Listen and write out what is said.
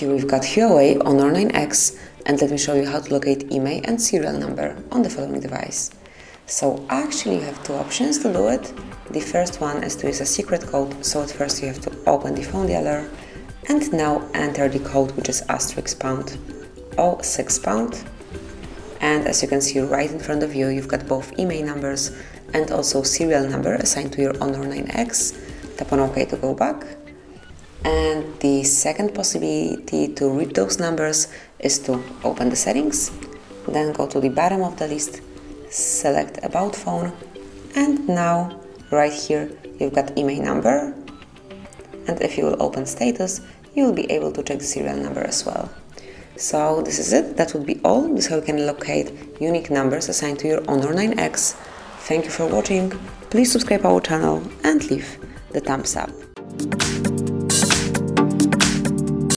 Here we've got Huawei Honor 9X and let me show you how to locate IMEI and serial number on the following device. So actually you have two options to do it. The first one is to use a secret code, so at first you have to open the phone dialer and now enter the code which is asterisk pound 06 pound and as you can see right in front of you you've got both IMEI numbers and also serial number assigned to your Honor 9X. Tap on OK to go back and the second possibility to read those numbers is to open the settings, then go to the bottom of the list, select About Phone, and now right here you've got IMEI number. And if you will open status, you will be able to check the serial number as well. So this is it, that would be all. This is how you can locate unique numbers assigned to your Honor 9X. Thank you for watching, please subscribe our channel and leave the thumbs up.